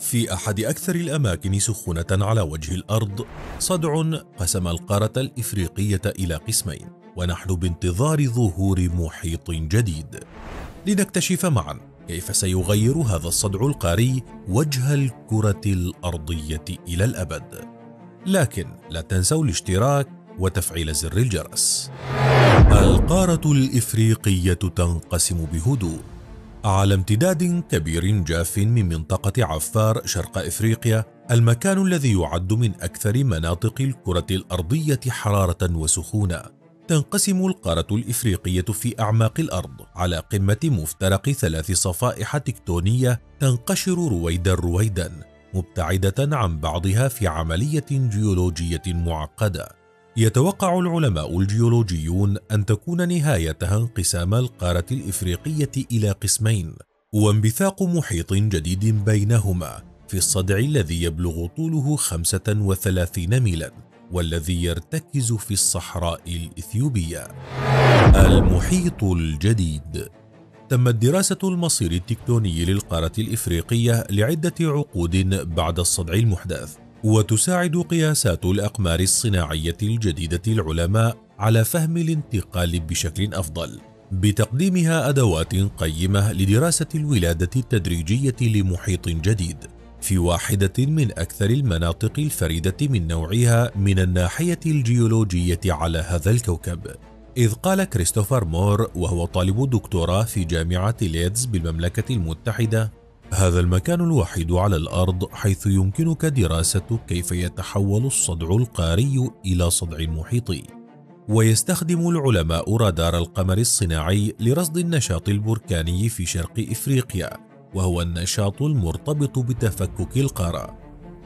في أحد أكثر الأماكن سخونة على وجه الأرض صدع قسم القارة الإفريقية إلى قسمين ونحن بانتظار ظهور محيط جديد. لنكتشف معا كيف سيغير هذا الصدع القاري وجه الكرة الأرضية إلى الأبد. لكن لا تنسوا الاشتراك وتفعيل زر الجرس. القارة الإفريقية تنقسم بهدوء. على امتداد كبير جاف من منطقة عفار شرق إفريقيا المكان الذي يعد من أكثر مناطق الكرة الأرضية حرارة وسخونة. تنقسم القارة الإفريقية في أعماق الأرض على قمة مفترق ثلاث صفائح تكتونية تنقشر رويدا رويدا مبتعدة عن بعضها في عملية جيولوجية معقدة. يتوقع العلماء الجيولوجيون أن تكون نهايتها انقسام القارة الإفريقية إلى قسمين وانبثاق محيط جديد بينهما في الصدع الذي يبلغ طوله 35 ميلا والذي يرتكز في الصحراء الإثيوبية. المحيط الجديد. تمت دراسة المصير التكتوني للقارة الإفريقية لعدة عقود بعد الصدع المحدث. وتساعد قياسات الأقمار الصناعية الجديدة العلماء على فهم الانتقال بشكل أفضل بتقديمها أدوات قيمة لدراسة الولادة التدريجية لمحيط جديد في واحدة من أكثر المناطق الفريدة من نوعها من الناحية الجيولوجية على هذا الكوكب. إذ قال كريستوفر مور وهو طالب دكتوراه في جامعة ليدز بالمملكة المتحدة هذا المكان الوحيد على الأرض حيث يمكنك دراسة كيف يتحول الصدع القاري إلى صدع محيطي ويستخدم العلماء رادار القمر الصناعي لرصد النشاط البركاني في شرق إفريقيا وهو النشاط المرتبط بتفكك القارة.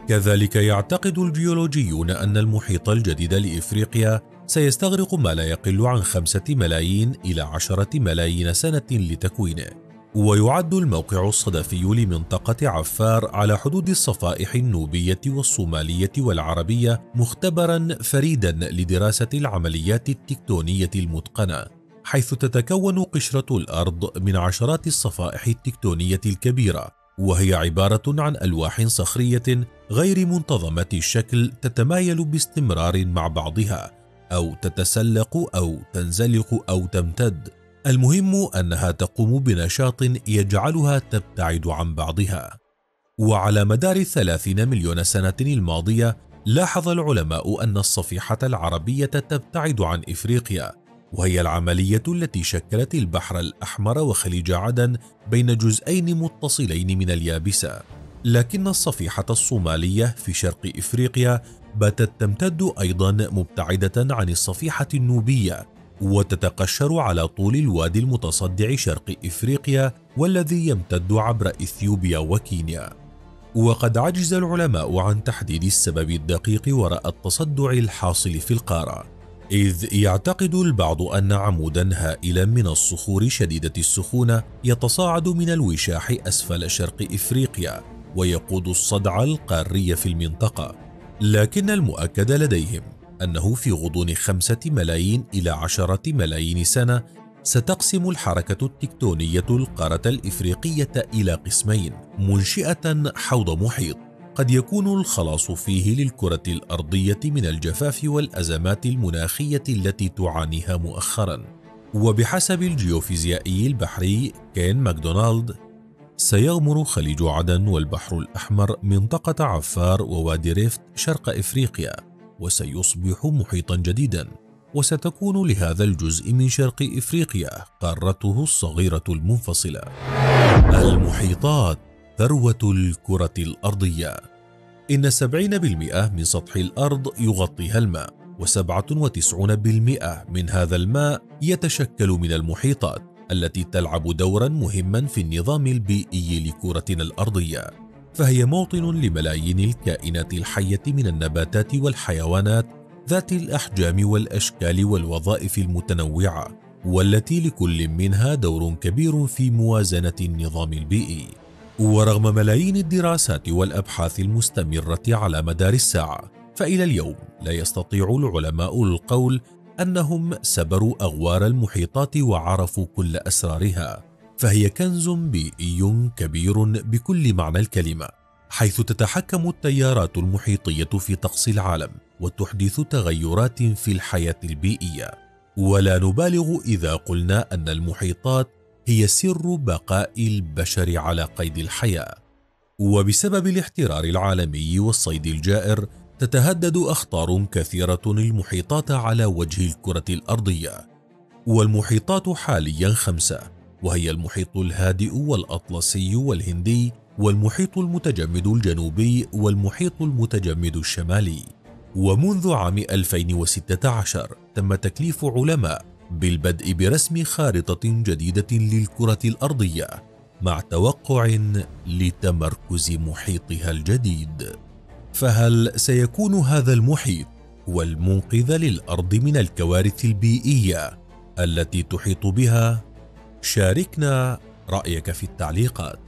كذلك يعتقد الجيولوجيون أن المحيط الجديد لإفريقيا سيستغرق ما لا يقل عن خمسة ملايين إلى عشرة ملايين سنة لتكوينه. ويعد الموقع الصدفي لمنطقة عفار على حدود الصفائح النوبية والصومالية والعربية مختبرا فريدا لدراسة العمليات التكتونية المتقنة حيث تتكون قشرة الأرض من عشرات الصفائح التكتونية الكبيرة وهي عبارة عن ألواح صخرية غير منتظمة الشكل تتمايل باستمرار مع بعضها أو تتسلق أو تنزلق أو تمتد. المهم أنها تقوم بنشاط يجعلها تبتعد عن بعضها. وعلى مدار الثلاثين مليون سنة الماضية لاحظ العلماء أن الصفيحة العربية تبتعد عن إفريقيا وهي العملية التي شكلت البحر الأحمر وخليج عدن بين جزئين متصلين من اليابسة. لكن الصفيحة الصومالية في شرق إفريقيا باتت تمتد أيضا مبتعدة عن الصفيحة النوبية وتتقشر على طول الوادي المتصدع شرق إفريقيا والذي يمتد عبر إثيوبيا وكينيا. وقد عجز العلماء عن تحديد السبب الدقيق وراء التصدع الحاصل في القارة إذ يعتقد البعض أن عمودا هائلا من الصخور شديدة السخونة يتصاعد من الوشاح أسفل شرق إفريقيا ويقود الصدع القاري في المنطقة لكن المؤكد لديهم أنه في غضون خمسة ملايين إلى عشرة ملايين سنة ستقسم الحركة التكتونية القارة الإفريقية إلى قسمين منشئة حوض محيط. قد يكون الخلاص فيه للكرة الأرضية من الجفاف والأزمات المناخية التي تعانيها مؤخرا. وبحسب الجيوفيزيائي البحري كين ماكدونالد سيغمر خليج عدن والبحر الأحمر منطقة عفار ووادي ريفت شرق إفريقيا. وسيصبح محيطا جديدا وستكون لهذا الجزء من شرق إفريقيا قارته الصغيرة المنفصلة. المحيطات ثروة الكرة الأرضية. إن 70% من سطح الأرض يغطيها الماء و97% من هذا الماء يتشكل من المحيطات التي تلعب دورا مهما في النظام البيئي لكرتنا الأرضية. فهي موطن لملايين الكائنات الحية من النباتات والحيوانات ذات الأحجام والأشكال والوظائف المتنوعة والتي لكل منها دور كبير في موازنة النظام البيئي. ورغم ملايين الدراسات والأبحاث المستمرة على مدار الساعة فإلى اليوم لا يستطيع العلماء القول أنهم سبروا أغوار المحيطات وعرفوا كل أسرارها. فهي كنز بيئي كبير بكل معنى الكلمة حيث تتحكم التيارات المحيطية في طقس العالم وتحدث تغيرات في الحياة البيئية. ولا نبالغ إذا قلنا أن المحيطات هي سر بقاء البشر على قيد الحياة. وبسبب الاحترار العالمي والصيد الجائر تتهدد أخطار كثيرة المحيطات على وجه الكرة الأرضية. والمحيطات حاليا خمسة وهي المحيط الهادئ والأطلسي والهندي والمحيط المتجمد الجنوبي والمحيط المتجمد الشمالي ومنذ عام 2016 تم تكليف علماء بالبدء برسم خارطة جديدة للكرة الأرضية مع توقع لتمركز محيطها الجديد فهل سيكون هذا المحيط هو المنقذ للأرض من الكوارث البيئية التي تحيط بها؟ شاركنا رأيك في التعليقات.